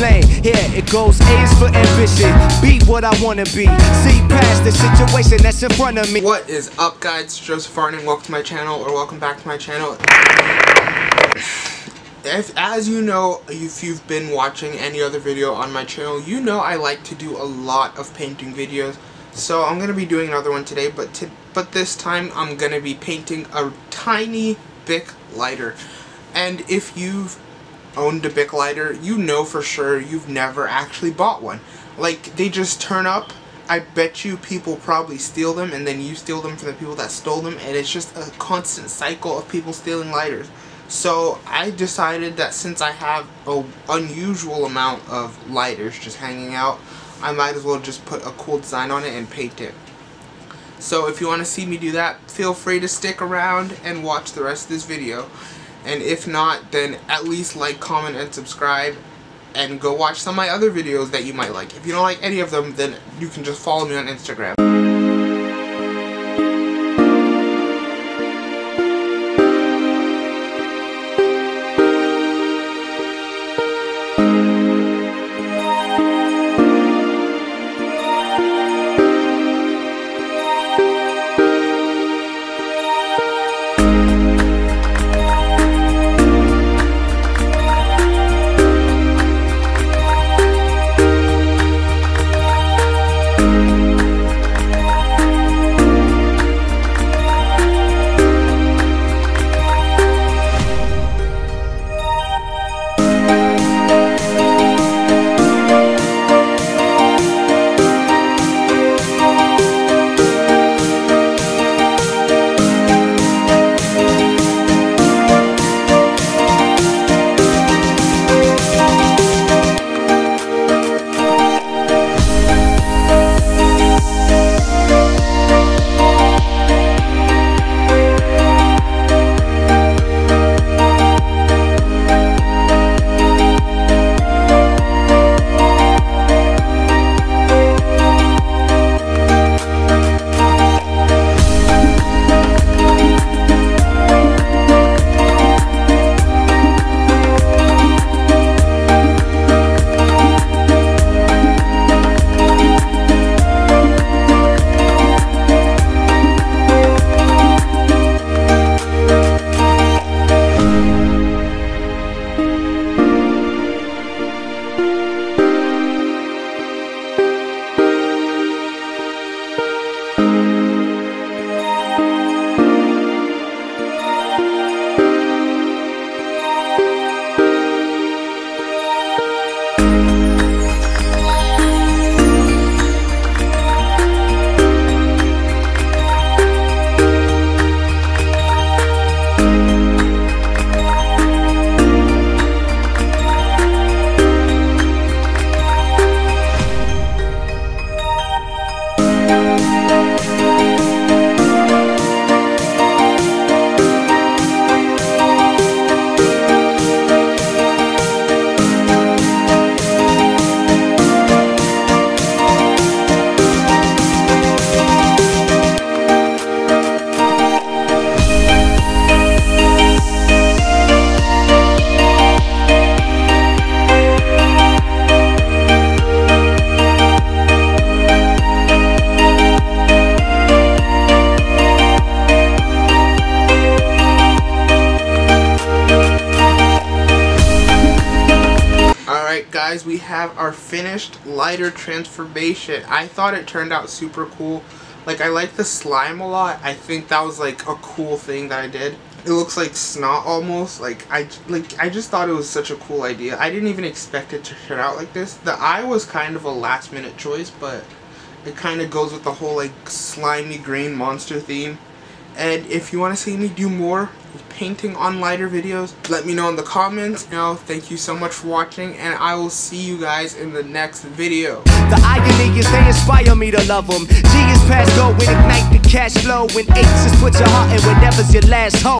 lane. Here it goes, A is for ambition. Be what I wanna be. See past the situation that's in front of me. What is up guys, Joseph Arning, welcome to my channel, or welcome back to my channel. If, as you know, if you've been watching any other video on my channel, you know I like to do a lot of painting videos. So I'm to be doing another one today, but to, but this time I'm to be painting a tiny Bic lighter. And if you've owned a Bic lighter, you know for sure you've never actually bought one. Like, they just turn up, I bet you people probably steal them, and then you steal them from the people that stole them, and it's just a constant cycle of people stealing lighters. So I decided that since I have an unusual amount of lighters just hanging out, I might as well just put a cool design on it and paint it. So if you want to see me do that, feel free to stick around and watch the rest of this video. And if not, then at least like, comment, and subscribe. And go watch some of my other videos that you might like. If you don't like any of them, then you can just follow me on Instagram. Guys, we have our finished lighter transformation. I thought it turned out super cool. Like I like the slime a lot. I think that was like a cool thing that I did. It looks like snot almost. Like I like I just thought it was such a cool idea. I didn't even expect it to turn out like this. The eye was kind of a last minute choice, but it kind of goes with the whole like slimy green monster theme. And if you want to see me do more painting on lighter videos, let me know in the comments. You know, thank you so much for watching, and I will see you guys in the next video. The irony is they inspire me to love them. G is past go when ignite the cash flow. When H is put your heart in whatever's your last hope.